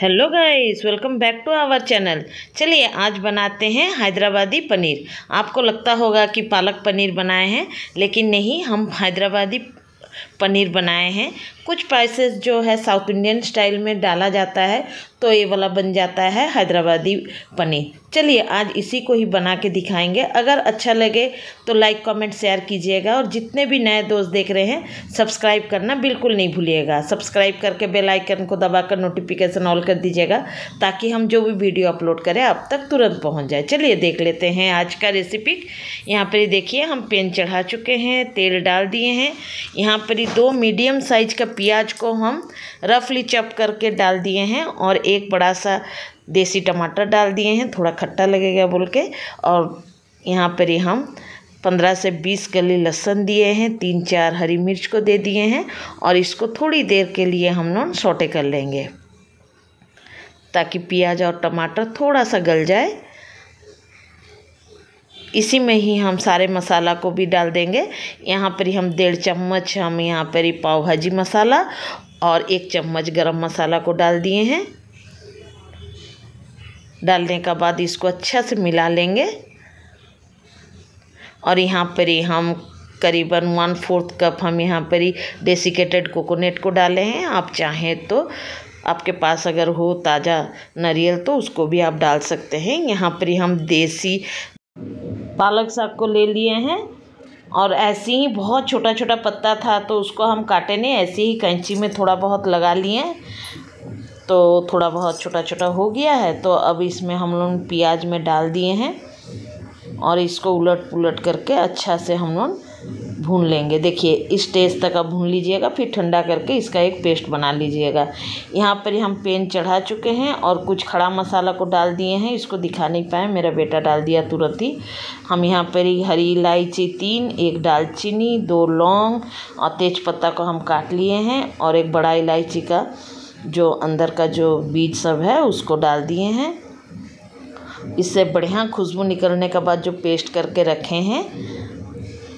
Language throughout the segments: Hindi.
Hello guys welcome back to our channel चलिए, आज बनाते हैं हैदराबादी पनीर। आपको लगता होगा कि पालक पनीर बनाए हैं, लेकिन नहीं, हम हैदराबादी पनीर बनाए हैं। कुछ स्पाइसेस जो है साउथ इंडियन स्टाइल में डाला जाता है तो ये वाला बन जाता है हैदराबादी पनीर। चलिए, आज इसी को ही बना के दिखाएँगे। अगर अच्छा लगे तो लाइक, कमेंट, शेयर कीजिएगा और जितने भी नए दोस्त देख रहे हैं, सब्सक्राइब करना बिल्कुल नहीं भूलिएगा। सब्सक्राइब करके बेल आइकन को दबाकर नोटिफिकेशन ऑल कर दीजिएगा, ताकि हम जो भी वीडियो अपलोड करें, आप तक तुरंत पहुँच जाए। चलिए, देख लेते हैं आज का रेसिपी यहाँ पर देखिए, हम पेन चढ़ा चुके हैं, तेल डाल दिए हैं। यहाँ पर दो मीडियम साइज़ का प्याज को हम रफली चप करके डाल दिए हैं और एक बड़ा सा देसी टमाटर डाल दिए हैं, थोड़ा खट्टा लगेगा बोल के। और यहाँ पर ही हम पंद्रह से बीस गली लहसन दिए हैं, तीन चार हरी मिर्च को दे दिए हैं और इसको थोड़ी देर के लिए हम लोग सोटे कर लेंगे। ताकि प्याज और टमाटर थोड़ा सा गल जाए। इसी में ही हम सारे मसाला को भी डाल देंगे। यहाँ पर ही हम डेढ़ चम्मच हम यहाँ पर ही पाव भाजी मसाला और एक चम्मच गरम मसाला को डाल दिए हैं। डालने का बाद इसको अच्छा से मिला लेंगे। और यहाँ पर ही हम करीबन वन फोर्थ कप हम यहाँ पर ही डेसिकेटेड कोकोनट को डाले हैं। आप चाहें तो आपके पास अगर हो ताज़ा नारियल तो उसको भी आप डाल सकते हैं। यहाँ पर ही हम देसी पालक साग को ले लिए हैं। और ऐसे ही बहुत छोटा छोटा पत्ता था तो उसको हम काटे नहीं, ऐसे ही कैंची में थोड़ा बहुत लगा लिए तो थोड़ा बहुत छोटा छोटा हो गया है तो अब इसमें हम लोग प्याज में डाल दिए हैं और इसको उलट पुलट करके अच्छा से हम लोग भून लेंगे। देखिए, इस स्टेज तक आप भून लीजिएगा, फिर ठंडा करके इसका एक पेस्ट बना लीजिएगा। यहाँ पर हम पेन चढ़ा चुके हैं और कुछ खड़ा मसाला को डाल दिए हैं, इसको दिखा नहीं पाए, मेरा बेटा डाल दिया तुरंत ही। हम यहाँ पर हरी इलायची तीन, एक दालचीनी, दो लौंग और तेज पत्ता को हम काट लिए हैं और एक बड़ा इलायची का जो अंदर का जो बीज सब है, उसको डाल दिए हैं। इससे बढ़िया खुशबू निकलने के बाद जो पेस्ट करके रखे हैं,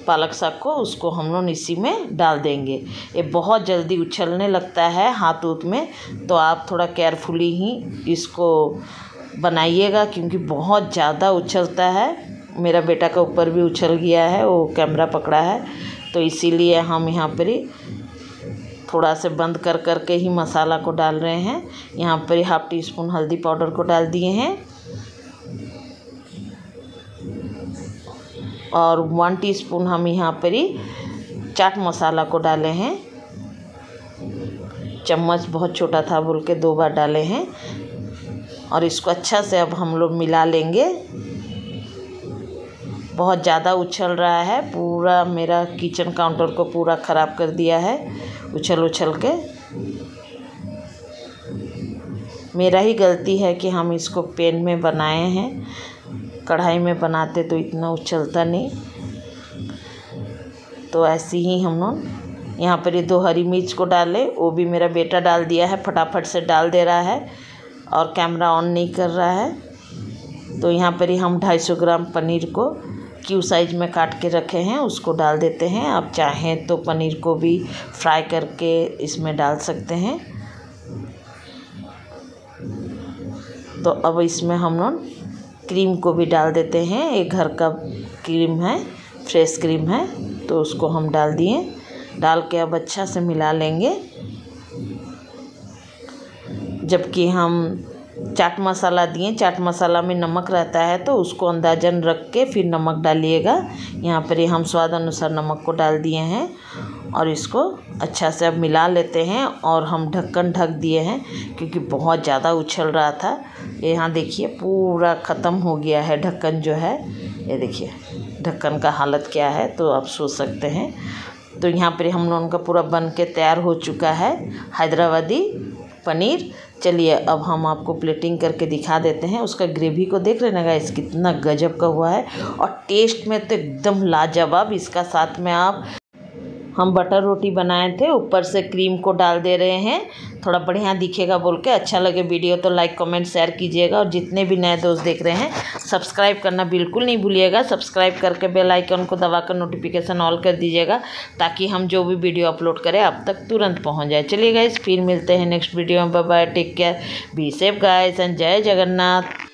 पालक साग को, उसको हम लोग इसी में डाल देंगे। ये बहुत जल्दी उछलने लगता है हाथ उत में तो आप थोड़ा केयरफुली ही इसको बनाइएगा, क्योंकि बहुत ज़्यादा उछलता है। मेरा बेटा का ऊपर भी उछल गया है, वो कैमरा पकड़ा है तो इसीलिए हम यहाँ पर ही थोड़ा से बंद कर कर के ही मसाला को डाल रहे हैं। यहाँ पर हाफ़ टी स्पून हल्दी पाउडर को डाल दिए हैं। और वन टीस्पून हम यहाँ पर ही चाट मसाला को डाले हैं। चम्मच बहुत छोटा था, बोल के दो बार डाले हैं। और इसको अच्छा से अब हम लोग मिला लेंगे। बहुत ज़्यादा उछल रहा है, पूरा मेरा किचन काउंटर को पूरा ख़राब कर दिया है। उछल उछल के। मेरा ही गलती है कि हम इसको पेन में बनाए हैं। कढ़ाई में बनाते तो इतना उछलता नहीं। तो ऐसे ही हम लोग यहाँ पर ये दो हरी मिर्च को डाले, वो भी मेरा बेटा डाल दिया है, फटाफट से डाल दे रहा है और कैमरा ऑन नहीं कर रहा है। तो यहाँ पर ही हम 250 ग्राम पनीर को क्यू साइज़ में काट के रखे हैं, उसको डाल देते हैं। आप चाहें तो पनीर को भी फ्राई करके इसमें डाल सकते हैं। तो अब इसमें हम लोग क्रीम को भी डाल देते हैं। एक घर का क्रीम है, फ्रेश क्रीम है तो उसको हम डाल दिए। डाल के अब अच्छा से मिला लेंगे। जबकि हम चाट मसाला दिए। चाट मसाला में नमक रहता है तो उसको अंदाजन रख के फिर नमक डालिएगा। यहाँ पर हम स्वाद अनुसार नमक को डाल दिए हैं और इसको अच्छा से अब मिला लेते हैं और हम ढक्कन ढक दिए हैं, क्योंकि बहुत ज़्यादा उछल रहा था। यहाँ देखिए, पूरा ख़त्म हो गया है ढक्कन जो है। ये देखिए, ढक्कन का हालत क्या है तो आप सोच सकते हैं। तो यहाँ पर हम लोगों का पूरा बन के तैयार हो चुका है। हैदराबादी पनीर। चलिए, अब हम आपको प्लेटिंग करके दिखा देते हैं। उसका ग्रेवी को देख रहे ना गाइस कितना गजब का हुआ है। और टेस्ट में तो एकदम लाजवाब इसका साथ में आप हम बटर रोटी बनाए थे, ऊपर से क्रीम को डाल दे रहे हैं। थोड़ा बढ़िया दिखेगा बोल के अच्छा लगे वीडियो तो लाइक, कमेंट, शेयर कीजिएगा और जितने भी नए दोस्त देख रहे हैं, सब्सक्राइब करना बिल्कुल नहीं भूलिएगा। सब्सक्राइब करके बेल आइकन को दबाकर नोटिफिकेशन ऑल कर दीजिएगा, ताकि हम जो भी वीडियो अपलोड करें, आप तक तुरंत पहुँच जाए। चलिए गाइज़ फिर मिलते हैं नेक्स्ट वीडियो में। Bye take care be safe guys and जय जगन्नाथ।